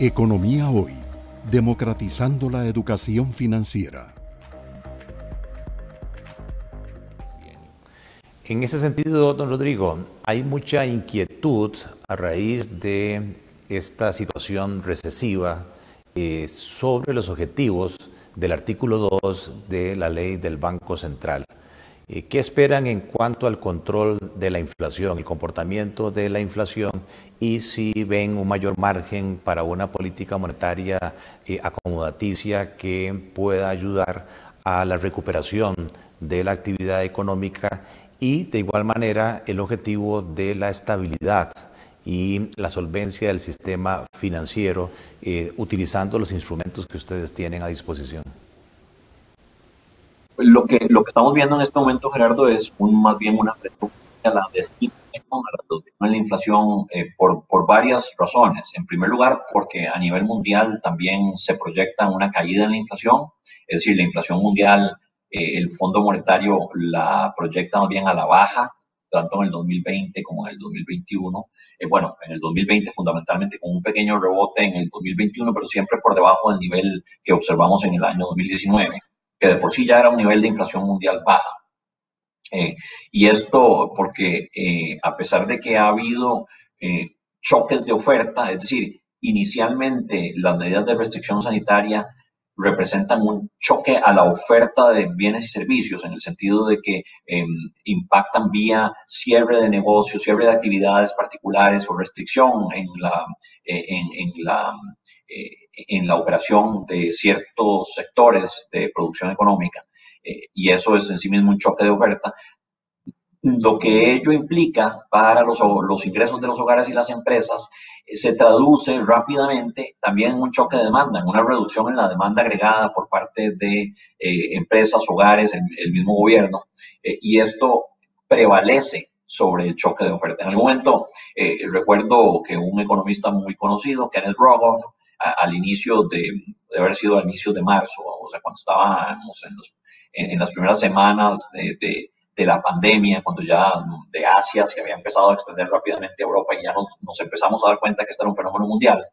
Economía Hoy, democratizando la educación financiera. En ese sentido, don Rodrigo, hay mucha inquietud a raíz de esta situación recesiva eh, sobre los objetivos del artículo 2 de la ley del Banco Central. Eh, ¿Qué esperan en cuanto al control de la inflación, el comportamiento de la inflación y si ven un mayor margen para una política monetaria eh, acomodaticia que pueda ayudar a la recuperación de la actividad económica y de igual manera el objetivo de la estabilidad y la solvencia del sistema financiero eh, utilizando los instrumentos que ustedes tienen a disposición? Lo que, lo que estamos viendo en este momento, Gerardo, es un, más bien una a la desinflación, a la reducción de la inflación eh, por, por, varias razones. En primer lugar, porque a nivel mundial también se proyecta una caída en la inflación, es decir, la inflación mundial, eh, el Fondo Monetario la proyecta más bien a la baja, tanto en el 2020 como en el 2021. Eh, bueno, en el 2020 fundamentalmente con un pequeño rebote en el 2021, pero siempre por debajo del nivel que observamos en el año 2019 que de por sí ya era un nivel de inflación mundial baja. Eh, y esto porque eh, a pesar de que ha habido eh, choques de oferta, es decir, inicialmente las medidas de restricción sanitaria representan un choque a la oferta de bienes y servicios, en el sentido de que em, impactan vía cierre de negocios, cierre de actividades particulares o restricción en la, en, en la en la operación de ciertos sectores de producción económica, eh, y eso es en sí mismo un choque de oferta, lo que ello implica para los, ingresos de los hogares y las empresas eh, se traduce rápidamente también en un choque de demanda, en una reducción en la demanda agregada por parte de eh, empresas, hogares, el, mismo gobierno. y esto prevalece sobre el choque de oferta. En el momento, recuerdo que un economista muy conocido, Kenneth Rogoff, al inicio de, haber sido al inicio de marzo, o sea, cuando estábamos en, los, en, las primeras semanas de, de, la pandemia, cuando ya de Asia se había empezado a extender rápidamente a Europa y ya nos, empezamos a dar cuenta que este era un fenómeno mundial.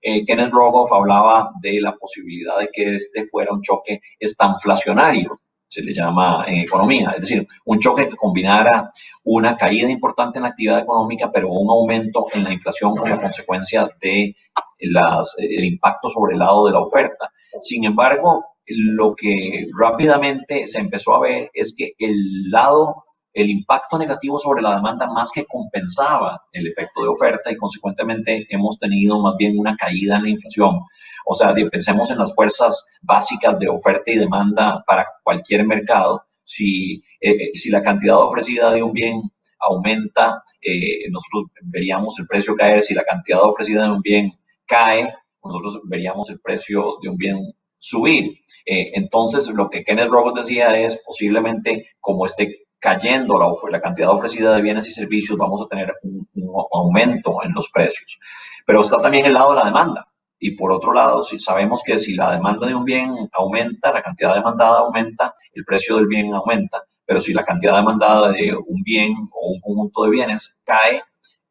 Eh, Kenneth Rogoff hablaba de la posibilidad de que este fuera un choque estanflacionario, se le llama en economía, es decir, un choque que combinara una caída importante en la actividad económica, pero un aumento en la inflación como consecuencia de las, el impacto sobre el lado de la oferta. Sin embargo, lo que rápidamente se empezó a ver es que el lado, el impacto negativo sobre la demanda más que compensaba el efecto de oferta y consecuentemente hemos tenido más bien una caída en la inflación. O sea, pensemos en las fuerzas básicas de oferta y demanda para cualquier mercado. Si, eh, eh, si la cantidad ofrecida de un bien aumenta, eh, nosotros veríamos el precio caer. Si la cantidad ofrecida de un bien cae, nosotros veríamos el precio de un bien subir. Eh, entonces, lo que Kenneth Roberts decía es posiblemente como esté cayendo la, la, cantidad ofrecida de bienes y servicios, vamos a tener un, aumento en los precios. Pero está también el lado de la demanda. Y por otro lado, si sabemos que si la demanda de un bien aumenta, la cantidad demandada aumenta, el precio del bien aumenta. Pero si la cantidad demandada de un bien o un conjunto de bienes cae,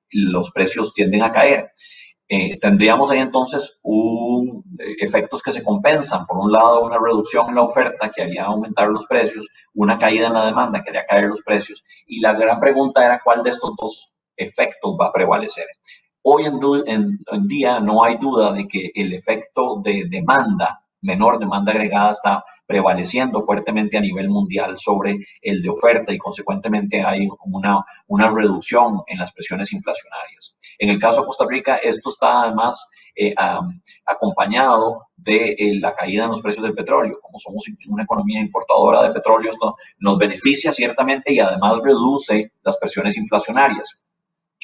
los precios tienden a caer. Eh, tendríamos ahí entonces un, eh, efectos que se compensan. Por un lado, una reducción en la oferta que haría aumentar los precios, una caída en la demanda que haría caer los precios. Y la gran pregunta era cuál de estos dos efectos va a prevalecer. Hoy en, en día no hay duda de que el efecto de demanda, menor demanda agregada, está prevaleciendo fuertemente a nivel mundial sobre el de oferta y consecuentemente hay una, una reducción en las presiones inflacionarias. En el caso de Costa Rica, esto está además eh, acompañado de eh, la caída en los precios del petróleo. Como somos una economía importadora de petróleo, esto nos beneficia ciertamente y además reduce las presiones inflacionarias.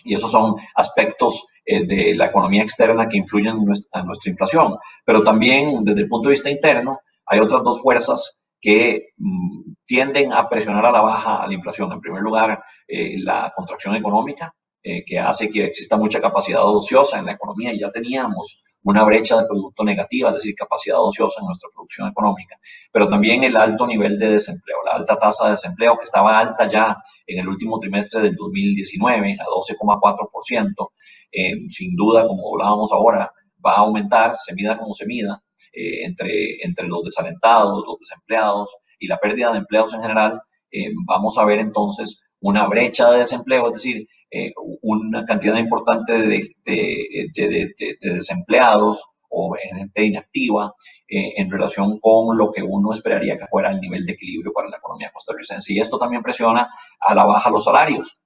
Y esos son aspectos eh, de la economía externa que influyen en nuestra, nuestra inflación. Pero también desde el punto de vista interno, hay otras dos fuerzas que mm, tienden a presionar a la baja a la inflación. En primer lugar, eh, la contracción económica, eh, que hace que exista mucha capacidad ociosa en la economía y ya teníamos una brecha de producto negativa, es decir, capacidad ociosa en nuestra producción económica, pero también el alto nivel de desempleo, la alta tasa de desempleo que estaba alta ya en el último trimestre del 2019 a 12,4%, eh, sin duda, como hablábamos ahora, va a aumentar, se mida como se mida, eh, entre, entre los desalentados, los desempleados y la pérdida de empleos en general, eh, vamos a ver entonces una brecha de desempleo, es decir, una cantidad importante de, de, de, de desempleados o gente inactiva en relación con lo que uno esperaría que fuera el nivel de equilibrio para la economía costarricense. Y esto también presiona a la baja los salarios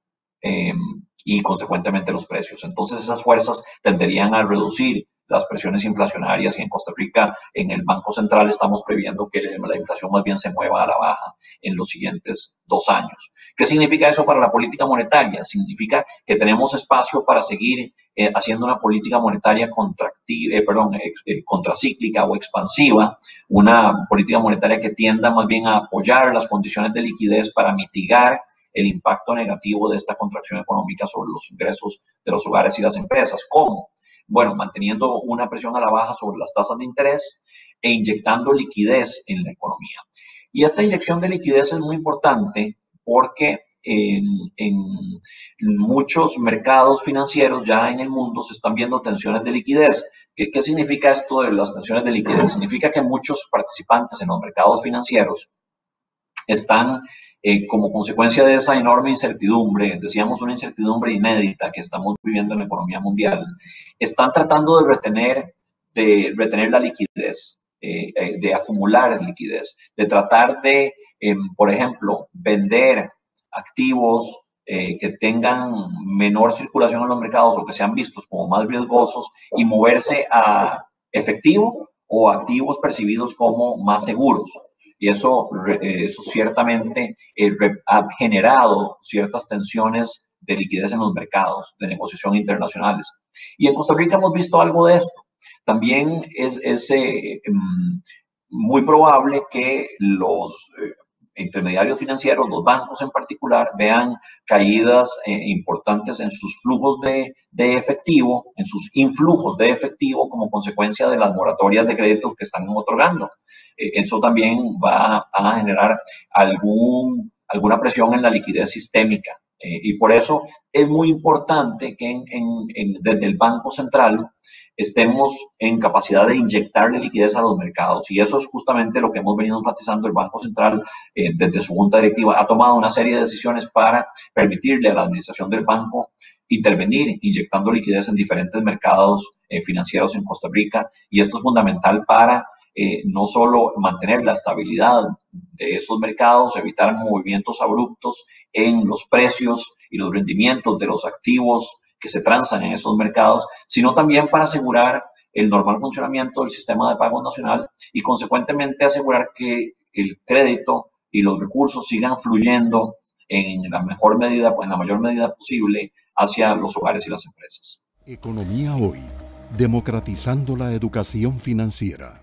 y consecuentemente los precios. Entonces esas fuerzas tenderían a reducir las presiones inflacionarias y en Costa Rica, en el Banco Central, estamos previendo que la inflación más bien se mueva a la baja en los siguientes dos años. ¿Qué significa eso para la política monetaria? Significa que tenemos espacio para seguir eh, haciendo una política monetaria eh, eh, contracíclica o expansiva, una política monetaria que tienda más bien a apoyar las condiciones de liquidez para mitigar el impacto negativo de esta contracción económica sobre los ingresos de los hogares y las empresas. ¿Cómo? Bueno, manteniendo una presión a la baja sobre las tasas de interés e inyectando liquidez en la economía. Y esta inyección de liquidez es muy importante porque en, muchos mercados financieros ya en el mundo se están viendo tensiones de liquidez. ¿Qué, ¿Qué, significa esto de las tensiones de liquidez? Significa que muchos participantes en los mercados financieros están eh, como consecuencia de esa enorme incertidumbre, decíamos una incertidumbre inédita que estamos viviendo en la economía mundial, están tratando de retener, de retener la liquidez, eh, eh, de acumular liquidez, de tratar de, em, por ejemplo, vender activos que tengan menor circulación en los mercados o que sean vistos como más riesgosos y moverse a efectivo o activos percibidos como más seguros y eso, eh, eso ciertamente eh, ha generado ciertas tensiones de liquidez en los mercados de negociación internacionales. Y en Costa Rica hemos visto algo de esto. También es, es eh, mm, muy probable que los intermediarios financieros, los bancos en particular, vean caídas eh, importantes en sus flujos de, efectivo, en sus influjos de efectivo como consecuencia de las moratorias de crédito que están otorgando. Eh, eso también va a generar algún, alguna presión en la liquidez sistémica. Eh, y por eso es muy importante que desde el Banco Central estemos en capacidad de inyectarle liquidez a los mercados. Y eso es justamente lo que hemos venido enfatizando. El Banco Central, eh, desde su junta directiva, ha tomado una serie de decisiones para permitirle a la administración del banco intervenir inyectando liquidez en diferentes mercados eh, financieros en Costa Rica. Y esto es fundamental para eh, no solo mantener la estabilidad de esos mercados, evitar movimientos abruptos en los precios y los rendimientos de los activos que se transan en esos mercados, sino también para asegurar el normal funcionamiento del sistema de pago nacional y consecuentemente asegurar que el crédito y los recursos sigan fluyendo en la mejor medida, en la mayor medida posible hacia los hogares y las empresas. Economía hoy, democratizando la educación financiera.